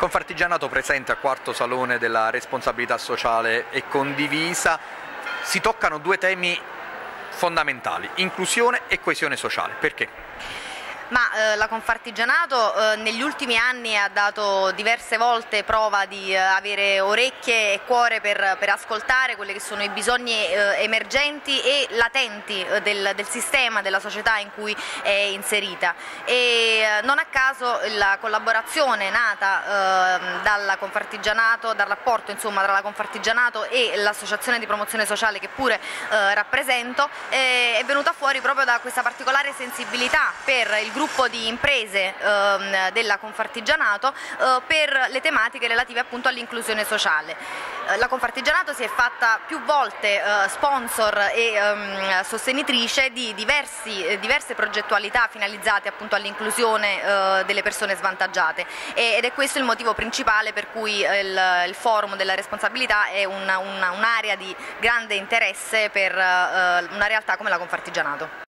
Confartigianato presente al quarto salone della responsabilità sociale e condivisa. Si toccano due temi fondamentali, inclusione e coesione sociale. Perché? Ma eh, la Confartigianato eh, negli ultimi anni ha dato diverse volte prova di eh, avere orecchie e cuore per, per, ascoltare quelli che sono i bisogni eh, emergenti e latenti eh, del, del, sistema, della società in cui è inserita. E eh, non a caso la collaborazione nata ehm, dalla Confartigianato, dal rapporto insomma, tra la Confartigianato e l'associazione di promozione sociale che pure rappresento, è venuta fuori proprio da questa particolare sensibilità per il gruppo gruppo di imprese ehm, della Confartigianato eh, per le tematiche relative appunto all'inclusione sociale. Eh, la Confartigianato si è fatta più volte eh, sponsor e ehm, sostenitrice di diversi, eh, diverse progettualità finalizzate appunto all'inclusione eh, delle persone svantaggiate ed è questo il motivo principale per cui il, il forum della responsabilità è un'area un di grande interesse per una realtà come la Confartigianato.